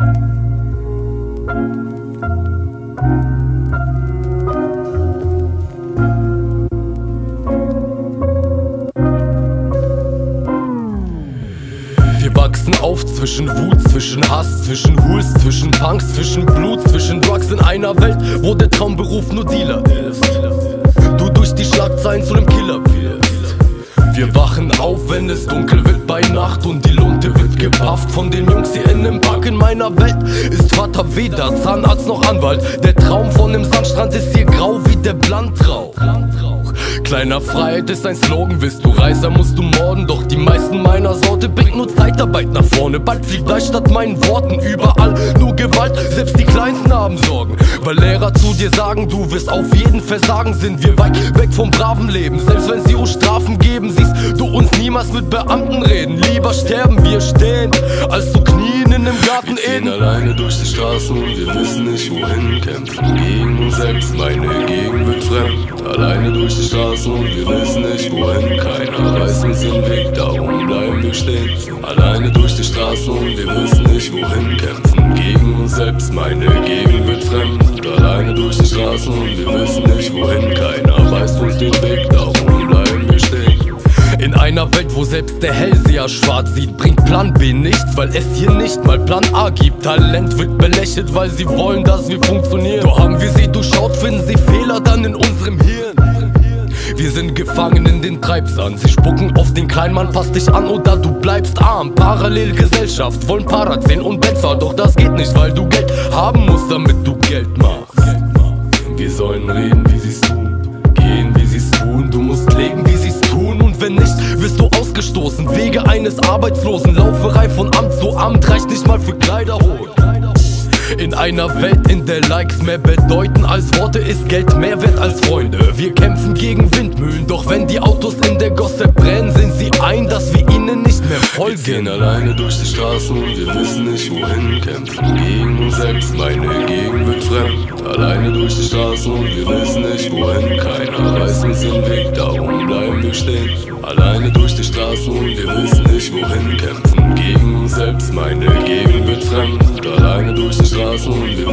Wir wachsen auf zwischen Wut, zwischen Hass, zwischen Hools, zwischen Punks, zwischen Blut, zwischen Drugs in einer Welt, wo der Traumberuf nur Dealer ist. Du durch die Schlagzeilen zu nem Killer wirst. Wir wachen auf, wenn es dunkel wird bei Nacht und die Lunte wird gepafft von den Jungs hier in dem Park meiner Welt. Ist Vater weder Zahnarzt noch Anwalt. Der Traum von dem Sandstrand ist hier grau wie der Blantrauch. Kleiner Freiheit ist ein Slogan, willst du Reiser, musst du morden. Doch die meisten meiner Sorte bringt nur Zeitarbeit nach vorne. Bald fliegt Fleisch statt meinen Worten, überall nur Gewalt, selbst die Kleinsten haben Sorgen. Weil Lehrer zu dir sagen, du wirst auf jeden Versagen, sind wir weit weg vom braven Leben. Selbst wenn sie uns Strafen geben, siehst du uns niemals mit Beamten reden. Lieber sterben wir stehen, als zu knien in Garten Wir gehen alleine durch die Straßen und wir wissen nicht wohin. Kämpfen gegen uns selbst, meine Gegend wird fremd. Alleine durch die Straßen und wir wissen nicht wohin. Keiner weiß uns den Weg, darum bleiben wir stehen. Alleine durch die Straßen und wir wissen nicht wohin. Kämpfen gegen uns selbst, meine Gegend wird fremd. Alleine durch die Straßen und wir wissen Welt, wo selbst der Hellseher schwarz sieht, bringt Plan B nichts, weil es hier nicht mal Plan A gibt. Talent wird belächelt, weil sie wollen, dass wir funktionieren. Doch haben wir sie durchschaut, finden sie Fehler dann in unserem Hirn. Wir sind gefangen in den Treibsand. Sie spucken auf den Kleinmann, pass dich an oder du bleibst arm. Parallelgesellschaft wollen Parazin und Benzer, doch das geht nicht, weil du Geld haben musst, damit du Geld machst. Wir sollen reden, wie sie's tun. Arbeitslosen, Lauferei von Amt zu Amt reicht nicht mal für Kleiderholen. In einer Welt, in der Likes mehr bedeuten als Worte, ist Geld mehr wert als Freunde. Wir kämpfen gegen Windmühlen, doch wenn die Autos in der Gosse brennen, sehen sie ein, dass wir ihnen nicht mehr Wir gehen folgen. alleine durch die Straßen und wir wissen nicht wohin. Kämpfen gegen uns selbst, meine Gegend wird fremd. Alleine durch die Straßen und wir wissen nicht wohin. Keiner weiß uns den Weg, darum Schule stehen, alleine durch die Straßen und wir wissen nicht wohin kämpfen. Gegen uns selbst, meine Gegend wird fremd, alleine durch die Straßen und wir